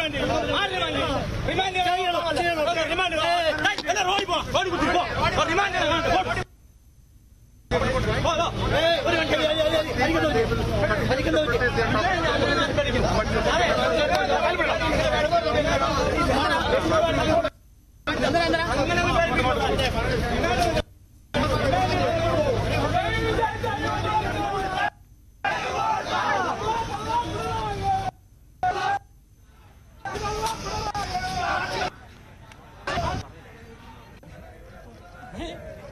Remind him. Remind him. Remind him.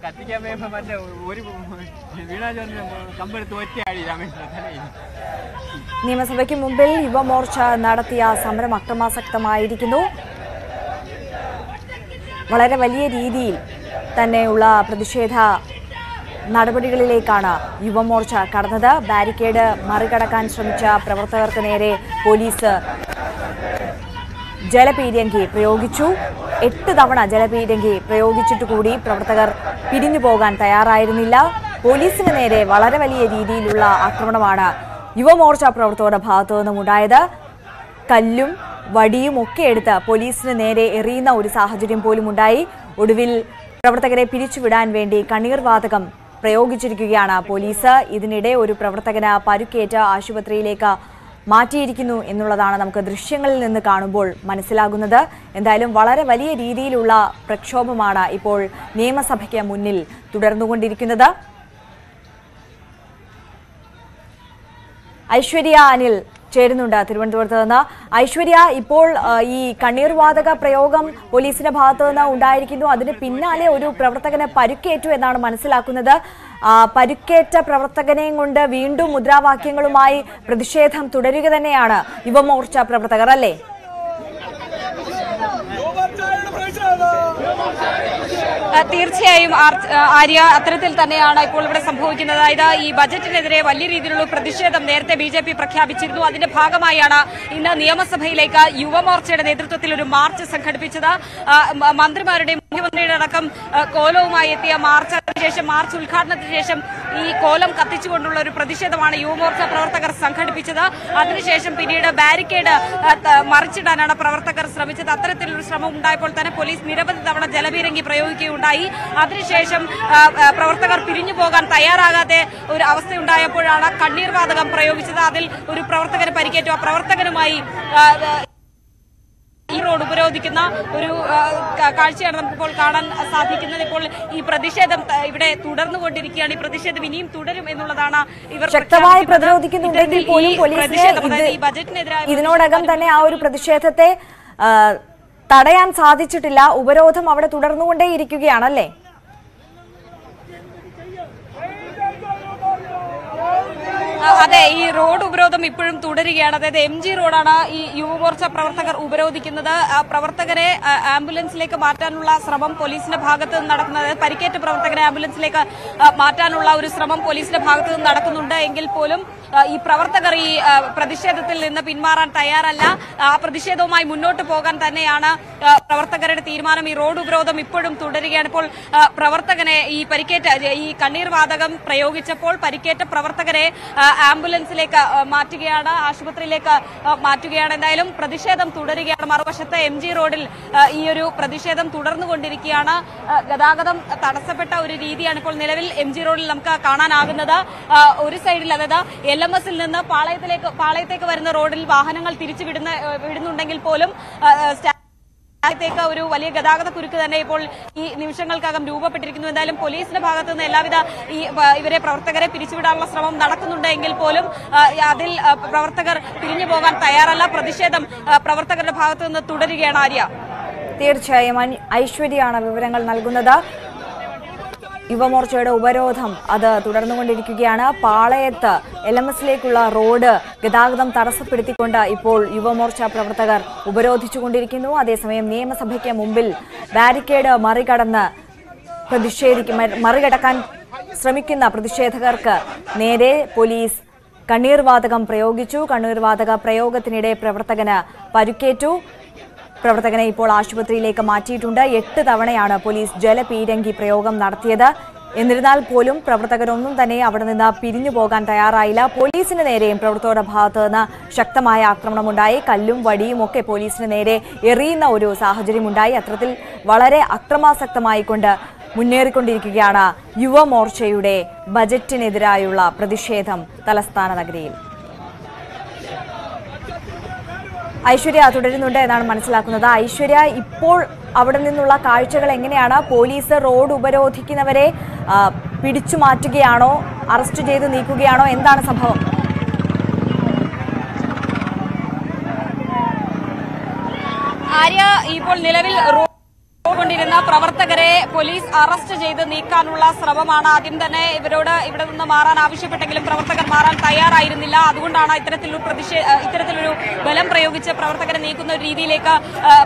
കത്തിക്കാൻ പോയപ്പോ മറ്റേ ഒരു വീണാചോറിന് കമ്പെടുത്ത് ഒറ്റയാടി നിയമസഭയ്ക്ക് മുമ്പിൽ യുവമോർച്ച നടത്തിയ സമരം അക്രമാസക്തമായിരിക്കുന്നു. വളരെ വലിയ രീതിയിൽ തന്നെയുള്ള പ്രതിഷേധ നടപടികളിലേക്കാണ് യുവമോർച്ച കടന്നത്. ബാരിക്കേഡ് മറികടക്കാൻ ശ്രമിച്ച പ്രവർത്തകർക്ക് നേരെ പോലീസ് ജലപീരങ്കി പ്രയോഗിച്ചു. എട്ട് തവണ ജലപീരങ്കി പ്രയോഗിച്ചിട്ട് കൂടി പ്രവർത്തകർ പിരിഞ്ഞു പോകാൻ തയ്യാറായിരുന്നില്ല. പോലീസിന് നേരെ വളരെ വലിയ രീതിയിലുള്ള ആക്രമണമാണ് യുവമോർച്ച പ്രവർത്തകരുടെ ഭാഗത്തു നിന്നും ഉണ്ടായത് കല്ലും വടിയും ഒക്കെ എടുത്ത് പോലീസിന് നേരെ എറിയുന്ന ഒരു സാഹചര്യം പോലും ഉണ്ടായി. ഒടുവിൽ പ്രവർത്തകരെ പിരിച്ചുവിടാൻ വേണ്ടി കണ്ണീർ വാതകം പ്രയോഗിച്ചിരിക്കുകയാണ് പോലീസ്. ഇതിനിടെ ഒരു പ്രവർത്തകന് പരുക്കേറ്റ് ആശുപത്രിയിലേക്ക് മാറ്റിയിരിക്കുന്നു എന്നുള്ളതാണ് നമുക്ക് ദൃശ്യങ്ങളിൽ നിന്ന് കാണുമ്പോൾ മനസ്സിലാകുന്നത്. എന്തായാലും വളരെ വലിയ രീതിയിലുള്ള പ്രക്ഷോഭമാണ് ഇപ്പോൾ നിയമസഭയ്ക്ക് മുന്നിൽ തുടർന്നുകൊണ്ടിരിക്കുന്നത്. ഐശ്വര്യ അനിൽ ചേരുന്നുണ്ട്. തിരുവനന്തപുരത്ത് നിന്ന് ഐശ്വര്യ ഇപ്പോൾ ഈ കണ്ണീർ വാതക പ്രയോഗം പോലീസിന്റെ ഭാഗത്തു നിന്ന് ഉണ്ടായിരിക്കുന്നു. അതിന് പിന്നാലെ ഒരു പ്രവർത്തകന് പരുക്കേറ്റു എന്നാണ് മനസ്സിലാക്കുന്നത്. പരുക്കേറ്റ പ്രവർത്തകനെയും കൊണ്ട് വീണ്ടും മുദ്രാവാക്യങ്ങളുമായി പ്രതിഷേധം തുടരുക തന്നെയാണ് യുവമോർച്ച പ്രവർത്തകർ അല്ലേ? തീർച്ചയായും ആര്യ അത്തരത്തിൽ തന്നെയാണ് ഇപ്പോൾ ഇവിടെ സംഭവിക്കുന്നത്. അതായത് ഈ ബജറ്റിനെതിരെ വലിയ രീതിയിലുള്ള പ്രതിഷേധം നേരത്തെ ബി ജെ പി പ്രഖ്യാപിച്ചിരുന്നു. അതിന്റെ ഭാഗമായാണ് ഇന്ന് നിയമസഭയിലേക്ക് യുവമോർച്ചയുടെ നേതൃത്വത്തിൽ ഒരു മാർച്ച് സംഘടിപ്പിച്ചത്. മന്ത്രിമാരുടെ മുഖ്യമന്ത്രിയുടെ അടക്കം കോലവുമായി എത്തിയ മാർച്ച് അതിനുശേഷം മാർച്ച് ഉദ്ഘാടനത്തിന് ശേഷം ഈ കോലം കത്തിച്ചുകൊണ്ടുള്ള ഒരു പ്രതിഷേധമാണ് യുവമോർച്ച പ്രവർത്തകർ സംഘടിപ്പിച്ചത്. അതിനുശേഷം പിന്നീട് ബാരിക്കേഡ് മറിച്ചിടാനാണ് പ്രവർത്തകർ ശ്രമിച്ചത്. അത്തരത്തിലൊരു ശ്രമം ഉണ്ടായപ്പോൾ തന്നെ പോലീസ് നിരവധി തവണ ജലപീരങ്കി പ്രയോഗിക്കുകയുണ്ടായി. അതിനുശേഷം പ്രവർത്തകർ പിരിഞ്ഞു പോകാൻ തയ്യാറാകാതെ ഒരു അവസ്ഥയുണ്ടായപ്പോഴാണ് കണ്ണീർ വാതകം പ്രയോഗിച്ചത്. അതിൽ ഒരു പ്രവർത്തകന് പരിക്കേറ്റു. ആ പ്രവർത്തകനുമായി റോഡ് ഉപരോധിക്കുന്ന ഒരു കാഴ്ചയാണ് നമുക്കിപ്പോൾ കാണാൻ സാധിക്കുന്നത്. ഇപ്പോൾ ഈ പ്രതിഷേധം ഇവിടെ തുടർന്നുകൊണ്ടിരിക്കുകയാണ്. ഈ പ്രതിഷേധം ഇനിയും തുടരും എന്നുള്ളതാണ് ഇവർ ശക്തമായി. പ്രതിരോധിക്കുന്നുണ്ടെങ്കിൽ പോലും പോലീസിന് ഇതിനോടകം തന്നെ ആ ഒരു പ്രതിഷേധത്തെ തടയാൻ സാധിച്ചിട്ടില്ല. ഉപരോധം അവിടെ തുടർന്നുകൊണ്ടേയിരിക്കുകയാണല്ലേ? അതെ ഈ റോഡ് ഉപരോധം ഇപ്പോഴും തുടരുകയാണ്. അതായത് എം ജി റോഡാണ് ഈ യുവമോർച്ച പ്രവർത്തകർ ഉപരോധിക്കുന്നത്. പ്രവർത്തകരെ ആംബുലൻസിലേക്ക് മാറ്റാനുള്ള ശ്രമം പോലീസിന്റെ ഭാഗത്ത് നിന്ന് നടക്കുന്നത്. പരിക്കേറ്റ പ്രവർത്തകരെ ആംബുലൻസിലേക്ക് മാറ്റാനുള്ള ഒരു ശ്രമം പോലീസിന്റെ ഭാഗത്ത് നിന്ന് നടക്കുന്നുണ്ട്. എങ്കിൽ പോലും ഈ പ്രവർത്തകർ ഈ പ്രതിഷേധത്തിൽ നിന്ന് പിന്മാറാൻ തയ്യാറല്ല. ആ പ്രതിഷേധവുമായി മുന്നോട്ട് പോകാൻ തന്നെയാണ് പ്രവർത്തകരുടെ തീരുമാനം. ഈ റോഡ് ഉപരോധം ഇപ്പോഴും തുടരുകയാണ്. ഇപ്പോൾ പ്രവർത്തകനെ ഈ പരിക്കേറ്റ ഈ കണ്ണീർ വാതകം പ്രയോഗിച്ചപ്പോൾ പരിക്കേറ്റ പ്രവർത്തകരെ ആംബുലൻസിലേക്ക് മാറ്റുകയാണ് ആശുപത്രിയിലേക്ക് മാറ്റുകയാണ്. എന്തായാലും പ്രതിഷേധം തുടരുകയാണ്. മറുവശത്ത് എം ജി റോഡിൽ ഈ ഒരു പ്രതിഷേധം തുടർന്നുകൊണ്ടിരിക്കുകയാണ്. ഗതാഗതം തടസ്സപ്പെട്ട ഒരു രീതിയാണ് ഇപ്പോൾ നിലവിൽ എം ജി റോഡിൽ നമുക്ക് കാണാനാകുന്നത്. ഒരു സൈഡിൽ അതായത് എൽ എം എസിൽ നിന്ന് പാളയത്തിലേക്ക് പാളയത്തേക്ക് വരുന്ന റോഡിൽ വാഹനങ്ങൾ തിരിച്ചു വിടുന്ന വിടുന്നുണ്ടെങ്കിൽ പോലും ആ, ഒരു വലിയ ഗതാഗത കുരുക്ക് തന്നെ ഇപ്പോൾ ഈ നിമിഷങ്ങൾക്കകം രൂപപ്പെട്ടിരിക്കുന്നു. എന്തായാലും പോലീസിന്റെ ഭാഗത്തു നിന്ന് എല്ലാവിധ ഈ ഇവരെ പ്രവർത്തകരെ പിരിച്ചുവിടാനുള്ള ശ്രമം നടക്കുന്നുണ്ട് എങ്കിൽ പോലും അതിൽ പ്രവർത്തകർ പിരിഞ്ഞു പോകാൻ തയ്യാറല്ല. പ്രതിഷേധം പ്രവർത്തകരുടെ ഭാഗത്തു നിന്ന് തുടരുകയാണ് ആര്യ. തീർച്ചയായും. ഐശ്വര്യയാണ് വിവരങ്ങൾ നൽകുന്നത്. യുവമോർച്ചയുടെ ഉപരോധം അത് തുടർന്നുകൊണ്ടിരിക്കുകയാണ്. പാളയത്ത് എൽ എം എസിലേക്കുള്ള റോഡ് ഗതാഗതം തടസ്സപ്പെടുത്തിക്കൊണ്ട് ഇപ്പോൾ യുവമോർച്ച പ്രവർത്തകർ ഉപരോധിച്ചുകൊണ്ടിരിക്കുന്നു. അതേസമയം നിയമസഭയ്ക്ക് മുമ്പിൽ ബാരിക്കേഡ് മറികടന്ന് പ്രതിഷേധിക്കും മറികടക്കാൻ ശ്രമിക്കുന്ന പ്രതിഷേധകർക്ക് നേരെ പോലീസ് കണ്ണീർവാതകം പ്രയോഗിച്ചു. കണ്ണീർവാതക പ്രയോഗത്തിനിടെ പ്രവർത്തകന് പരുക്കേറ്റു. പ്രവർത്തകനെ ഇപ്പോൾ ആശുപത്രിയിലേക്ക് മാറ്റിയിട്ടുണ്ട്. എട്ട് തവണയാണ് പോലീസ് ജലപീരങ്കി പ്രയോഗം നടത്തിയത്. എന്നിരുന്നാൽ പോലും പ്രവർത്തകരൊന്നും തന്നെ അവിടെ നിന്ന് പിരിഞ്ഞു പോകാൻ തയ്യാറായില്ല. പോലീസിന് നേരെയും പ്രവർത്തകരുടെ ഭാഗത്ത് നിന്ന് ശക്തമായ ആക്രമണമുണ്ടായി. കല്ലും വടിയും ഒക്കെ പോലീസിന് നേരെ എറിയുന്ന ഒരു സാഹചര്യമുണ്ടായി. അത്തരത്തിൽ വളരെ അക്രമാസക്തമായിക്കൊണ്ട് മുന്നേറിക്കൊണ്ടിരിക്കുകയാണ് യുവമോർച്ചയുടെ ബജറ്റിനെതിരായുള്ള പ്രതിഷേധം തലസ്ഥാന നഗരിയിൽ. ഐശ്വര്യ തുടരുന്നുണ്ട് എന്നാണ് മനസ്സിലാക്കുന്നത്. ഐശ്വര്യ ഇപ്പോൾ അവിടെ നിന്നുള്ള കാഴ്ചകൾ എങ്ങനെയാണ്? പോലീസ് റോഡ് ഉപരോധിക്കുന്നവരെ പിടിച്ചു മാറ്റുകയാണോ? അറസ്റ്റ് ചെയ്ത് നീക്കുകയാണോ? എന്താണ് സംഭവം? ആര്യ ഇപ്പോൾ നിലവിൽ റോ- കൊണ്ടിരുന്ന പ്രവർത്തകരെ പോലീസ് അറസ്റ്റ് ചെയ്ത് നീക്കാനുള്ള ശ്രമമാണ്. ആദ്യം തന്നെ ഇവരോട് ഇവിടെ നിന്ന് മാറാൻ ആവശ്യപ്പെട്ടെങ്കിലും പ്രവർത്തകർ മാറാൻ തയ്യാറായിരുന്നില്ല. അതുകൊണ്ടാണ് ഇത്തരത്തിലൊരു പ്രതിഷേ ഇത്തരത്തിലൊരു ബലം പ്രയോഗിച്ച് പ്രവർത്തകരെ നീക്കുന്ന ഒരു രീതിയിലേക്ക്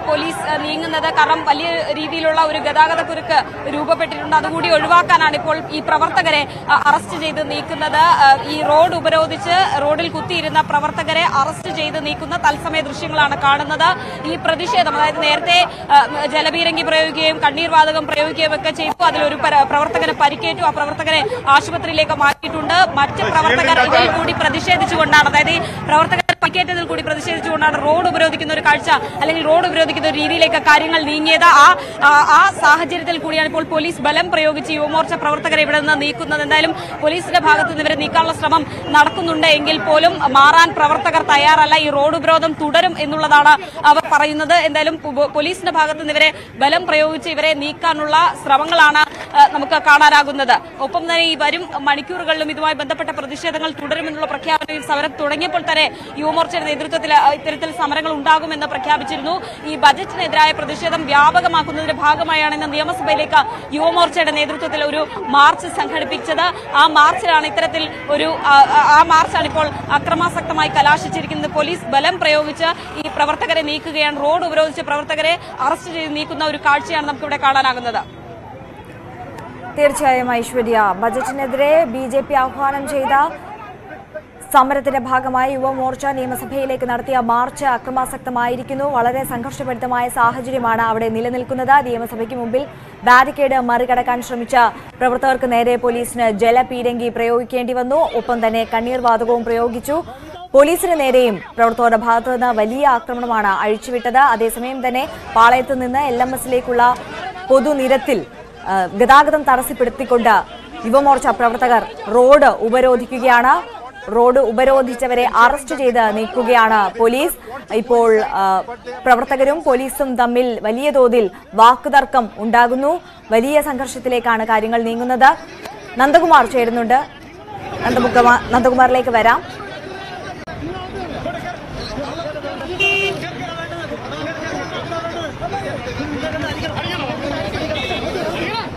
പോലീസ് നീങ്ങുന്നത്. കാരണം വലിയ രീതിയിലുള്ള ഒരു ഗതാഗത കുരുക്ക് രൂപപ്പെട്ടിട്ടുണ്ട്. അതുകൂടി ഒഴിവാക്കാനാണ് ഇപ്പോൾ ഈ പ്രവർത്തകരെ അറസ്റ്റ് ചെയ്ത് നീക്കുന്നത്. ഈ റോഡ് ഉപരോധിച്ച് റോഡിൽ കുത്തിയിരുന്ന പ്രവർത്തകരെ അറസ്റ്റ് ചെയ്ത് നീക്കുന്ന തത്സമയ ദൃശ്യങ്ങളാണ് കാണുന്നത്. ഈ പ്രതിഷേധം അതായത് നേരത്തെ ജലപീരങ്കി ജലപീരങ്കി പ്രയോഗിക്കുകയും കണ്ണീർ വാതകം പ്രയോഗിക്കുകയും ഒക്കെ ചെയ്തു. അതിലൊരു പര- പ്രവർത്തകന് പരിക്കേറ്റു. ആ പ്രവർത്തകനെ ആശുപത്രിയിലേക്ക് മാറ്റിയിട്ടുണ്ട്. മറ്റ് പ്രവർത്തകർ ഇതിൽ കൂടി പ്രതിഷേധിച്ചുകൊണ്ടാണ്. അതായത് ഈ പ്രവർത്തകർ പരിക്കേറ്റതിൽ കൂടി പ്രതിഷേധിച്ചുകൊണ്ടാണ് റോഡ് ഉപരോധിക്കുന്ന ഒരു കാഴ്ച അല്ലെങ്കിൽ റോഡ് ഉപരോധിക്കുന്ന ഒരു രീതിയിലേക്ക് കാര്യങ്ങൾ നീങ്ങിയത്. ആ ആ- സാഹചര്യത്തിൽ കൂടിയാണ് ഇപ്പോൾ പോലീസ് ബലം പ്രയോഗിച്ച് യുവമോർച്ച പ്രവർത്തകരെ ഇവിടെ നിന്ന് നീക്കുന്നത്. എന്തായാലും പോലീസിന്റെ ഭാഗത്ത് നിന്ന് ഇവരെ നീക്കാനുള്ള ശ്രമം നടക്കുന്നുണ്ട് എങ്കിൽ പോലും മാറാൻ പ്രവർത്തകർ തയ്യാറല്ല. ഈ റോഡ് ഉപരോധം തുടരും എന്നുള്ളതാണ് അവർ പറയുന്നത്. എന്തായാലും പോലീസിന്റെ ഭാഗത്ത് നിന്ന് ഇവരെ ബലം പ്രയോഗിച്ച് ഇവരെ നീക്കാനുള്ള ശ്രമങ്ങളാണ് നമുക്ക് കാണാനാകുന്നത്. ഒപ്പം തന്നെ ഈ വരും മണിക്കൂറുകളിലും ഇതുമായി ബന്ധപ്പെട്ട പ്രതിഷേധങ്ങൾ തുടരുമെന്നുള്ള പ്രഖ്യാപനം സമരം തുടങ്ങിയപ്പോൾ തന്നെ യുവമോർച്ചയുടെ നേതൃത്വത്തിൽ ഇത്തരത്തിൽ സമരങ്ങൾ ഉണ്ടാകുമെന്ന് പ്രഖ്യാപിച്ചിരുന്നു. ഈ ബജറ്റിനെതിരായ പ്രതിഷേധം വ്യാപകമാക്കുന്നതിന്റെ ഭാഗമായാണ് ഇന്ന് നിയമസഭയിലേക്ക് യുവമോർച്ചയുടെ നേതൃത്വത്തിൽ ഒരു മാർച്ച് സംഘടിപ്പിച്ചത്. ആ മാർച്ചിലാണ് ഇത്തരത്തിൽ ഒരു ആ മാർച്ചാണ് ഇപ്പോൾ അക്രമാസക്തമായി കലാശിച്ചിരിക്കുന്നത്. പോലീസ് ബലം പ്രയോഗിച്ച് ഈ പ്രവർത്തകരെ നീക്കുകയാണ്. റോഡ് ഉപരോധിച്ച് പ്രവർത്തകരെ അറസ്റ്റ് ചെയ്ത് നീക്കുന്ന ഒരു കാഴ്ചയാണ് നമുക്കിവിടെ കാണാനാകുന്നത്. തീർച്ചയായും ഐശ്വര്യ. ബജറ്റിനെതിരെ ബി ജെ പി ആഹ്വാനം ചെയ്ത സമരത്തിന്റെ ഭാഗമായി യുവമോർച്ച നിയമസഭയിലേക്ക് നടത്തിയ മാർച്ച് അക്രമാസക്തമായിരിക്കുന്നു. വളരെ സംഘർഷഭരിതമായ സാഹചര്യമാണ് അവിടെ നിലനിൽക്കുന്നത്. നിയമസഭയ്ക്ക് മുമ്പിൽ ബാരിക്കേഡ് മറികടക്കാൻ ശ്രമിച്ച പ്രവർത്തകർക്ക് നേരെ പോലീസിന് ജലപീരങ്കി പ്രയോഗിക്കേണ്ടി വന്നു. ഒപ്പം തന്നെ കണ്ണീർ വാതകവും പ്രയോഗിച്ചു. പോലീസിന് നേരെയും പ്രവർത്തകരുടെ ഭാഗത്തു നിന്ന് വലിയ ആക്രമണമാണ് അഴിച്ചുവിട്ടത്. അതേസമയം തന്നെ പാളയത്ത് നിന്ന് എൽ എം എസിലേക്കുള്ള പൊതുനിരത്തിൽ ഗതാഗതം തടസ്സപ്പെടുത്തിക്കൊണ്ട് യുവമോർച്ച പ്രവർത്തകർ റോഡ് ഉപരോധിക്കുകയാണ്. റോഡ് ഉപരോധിച്ചവരെ അറസ്റ്റ് ചെയ്ത് നീക്കുകയാണ് പോലീസ്. ഇപ്പോൾ പ്രവർത്തകരും പോലീസും തമ്മിൽ വലിയ തോതിൽ വാക്കുതർക്കം ഉണ്ടാകുന്നു. വലിയ സംഘർഷത്തിലേക്കാണ് കാര്യങ്ങൾ നീങ്ങുന്നത്. നന്ദകുമാർ ചേരുന്നുണ്ട്. നന്ദകുമാറിലേക്ക് വരാം.